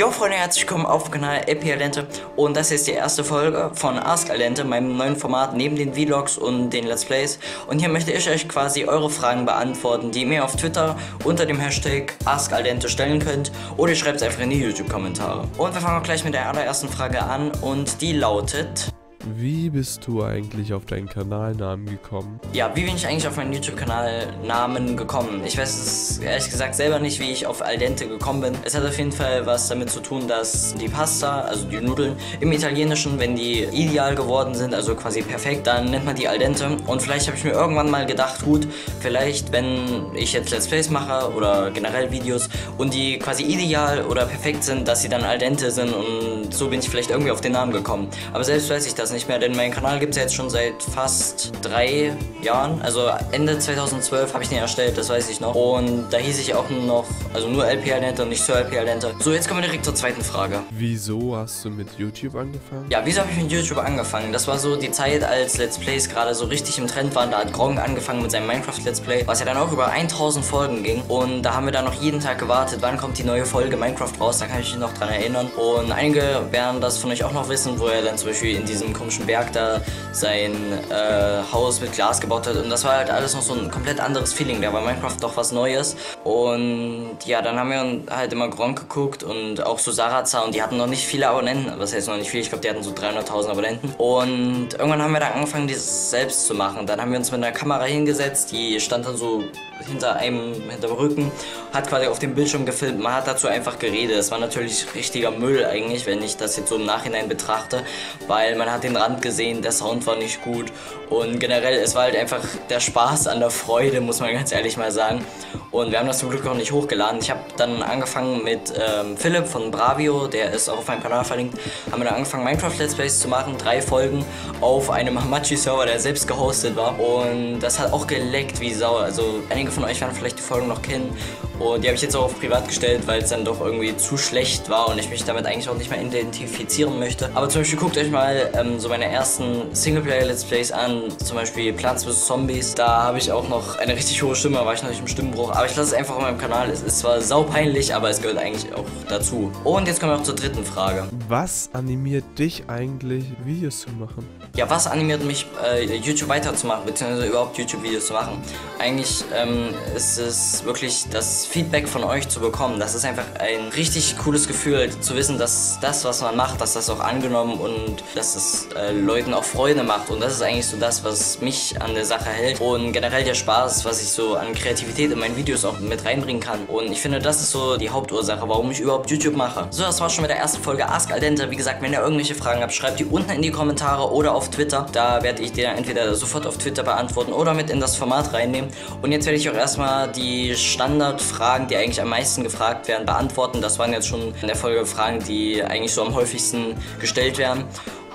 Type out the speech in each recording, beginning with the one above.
Jo Freunde, herzlich willkommen auf dem Kanal Epi Alente. Und das ist die erste Folge von Ask Alente, meinem neuen Format neben den Vlogs und den Let's Plays. Und hier möchte ich euch quasi eure Fragen beantworten, die ihr mir auf Twitter unter dem Hashtag Ask Alente stellen könnt. Oder ihr schreibt es einfach in die YouTube-Kommentare. Und wir fangen auch gleich mit der allerersten Frage an und die lautet... Wie bist du eigentlich auf deinen Kanalnamen gekommen? Ja, wie bin ich eigentlich auf meinen YouTube-Kanalnamen gekommen? Ich weiß es ehrlich gesagt selber nicht, wie ich auf Al dente gekommen bin. Es hat auf jeden Fall was damit zu tun, dass die Pasta, also die Nudeln im Italienischen, wenn die ideal geworden sind, also quasi perfekt, dann nennt man die Al dente. Und vielleicht habe ich mir irgendwann mal gedacht, gut, vielleicht wenn ich jetzt Let's Plays mache oder generell Videos und die quasi ideal oder perfekt sind, dass sie dann Al dente sind und so bin ich vielleicht irgendwie auf den Namen gekommen. Aber selbst weiß ich das das nicht mehr, denn mein Kanal gibt es jetzt schon seit fast drei Jahren. Also Ende 2012 habe ich den erstellt, das weiß ich noch. Und da hieß ich auch noch, also nur LP Alente und nicht Sir LP Alente. So, jetzt kommen wir direkt zur zweiten Frage. Wieso hast du mit YouTube angefangen? Ja, wieso habe ich mit YouTube angefangen? Das war so die Zeit, als Let's Plays gerade so richtig im Trend waren. Da hat Gronk angefangen mit seinem Minecraft Let's Play, was ja dann auch über 1000 Folgen ging. Und da haben wir dann noch jeden Tag gewartet, wann kommt die neue Folge Minecraft raus. Da kann ich mich noch dran erinnern. Und einige werden das von euch auch noch wissen, wo er dann zum Beispiel in diesem komischen Berg da sein äh, Haus mit Glas gebaut hat. Und das war halt alles noch so ein komplett anderes Feeling. Da war Minecraft doch was Neues. Und ja, dann haben wir halt immer Gronk geguckt und auch so Saraza. Und die hatten noch nicht viele Abonnenten. Was heißt noch nicht viel? Ich glaube, die hatten so 300.000 Abonnenten. Und irgendwann haben wir dann angefangen, dieses selbst zu machen. Dann haben wir uns mit einer Kamera hingesetzt. Die stand dann so hinter einem, hinter dem Rücken, hat quasi auf dem Bildschirm gefilmt. Man hat dazu einfach geredet. Es war natürlich richtiger Müll eigentlich, wenn ich das jetzt so im Nachhinein betrachte, weil man hat den Rand gesehen, der Sound war nicht gut und generell, es war halt einfach der Spaß an der Freude, muss man ganz ehrlich mal sagen. Und wir haben das zum Glück auch nicht hochgeladen. Ich habe dann angefangen mit ähm, Philipp von Bravio, der ist auch auf meinem Kanal verlinkt, haben wir dann angefangen Minecraft Let's Plays zu machen, drei Folgen auf einem Hamachi-Server, der selbst gehostet war. Und das hat auch geleckt wie Sau. Also einige von euch werden vielleicht die Folgen noch kennen. Und die habe ich jetzt auch auf privat gestellt, weil es dann doch irgendwie zu schlecht war und ich mich damit eigentlich auch nicht mehr identifizieren möchte. Aber zum Beispiel guckt euch mal ähm, so meine ersten Singleplayer-Let's Plays an, zum Beispiel Plants vs. Zombies. Da habe ich auch noch eine richtig hohe Stimme, war ich noch nicht im Stimmenbruch. Aber ich lasse es einfach auf meinem Kanal. Es ist zwar saupeinlich, aber es gehört eigentlich auch dazu. Und jetzt kommen wir auch zur dritten Frage. Was animiert dich eigentlich, Videos zu machen? Ja, was animiert mich, äh, YouTube weiterzumachen, beziehungsweise überhaupt YouTube-Videos zu machen? Eigentlich ähm, ist es wirklich das Feedback von euch zu bekommen. Das ist einfach ein richtig cooles Gefühl, zu wissen, dass das, was man macht, dass das auch angenommen und dass es äh, Leuten auch Freude macht. Und das ist eigentlich so das, was mich an der Sache hält. Und generell der Spaß, was ich so an Kreativität in meinen Videos auch mit reinbringen kann. Und ich finde, das ist so die Hauptursache, warum ich überhaupt YouTube mache. So, das war schon mit der ersten Folge Ask Aldente. Wie gesagt, wenn ihr irgendwelche Fragen habt, schreibt die unten in die Kommentare oder auf Twitter. Da werde ich die dann entweder sofort auf Twitter beantworten oder mit in das Format reinnehmen. Und jetzt werde ich auch erstmal die Standardfragen Fragen, die eigentlich am meisten gefragt werden, beantworten. Das waren jetzt schon in der Folge Fragen, die eigentlich so am häufigsten gestellt werden.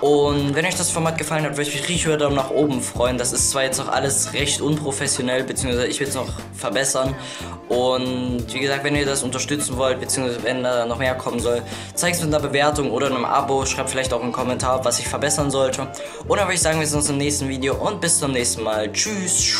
Und wenn euch das Format gefallen hat, würde ich mich richtig über Daumen nach oben freuen. Das ist zwar jetzt noch alles recht unprofessionell, beziehungsweise ich will es noch verbessern. Und wie gesagt, wenn ihr das unterstützen wollt, beziehungsweise wenn da noch mehr kommen soll, zeigt es mit einer Bewertung oder einem Abo. Schreibt vielleicht auch einen Kommentar, was ich verbessern sollte. Und dann würde ich sagen, wir sehen uns im nächsten Video und bis zum nächsten Mal. Tschüss.